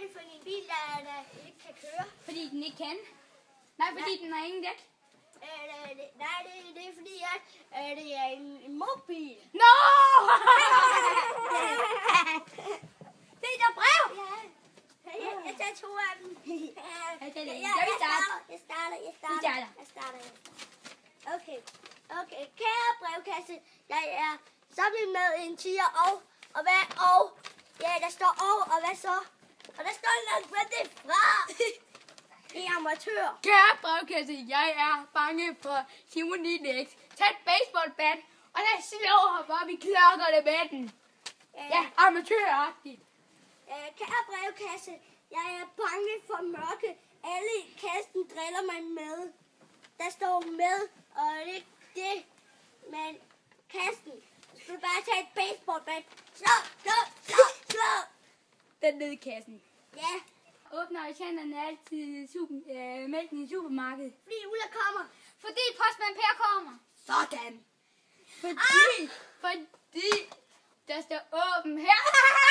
det for din bil, der, der ikke kan køre? Fordi den ikke kan? Nej, fordi nej. den har ingen dæk. Øh, øh det, nej, det, det er fordi, at øh, det er en, en mobil. Nå! No! det er der brev! Ja. Jeg, jeg tager to af dem. Okay, jeg, jeg, jeg starter. Jeg starter, jeg starter. Jeg starter, jeg starter. Okay. Okay, kære brevkasse, jeg er samlet med en tiger og, og hvad, og, ja, der står og, og hvad så? Og der står langt, hvad det fra. Det er amatør. Kære brevkasse, jeg er bange for Simon Linex. Tag et baseballbat, og lad slå ham op i klokkerne med den. Ja, amatøragtigt. Øh, kære brevkasse, jeg er bange for mørke. Alle i kassen driller mig med. Der står med, og det er ikke det. Men kassen, du bare tage et baseballbat. Slå, slå, slå, slå. Den nede i kassen. Ja, Åbner Alexanderne altid super, øh, mælken i supermarkedet? fordi Ulla kommer. Fordi postmand Per kommer. Sådan. Fordi, fordi der står åben her.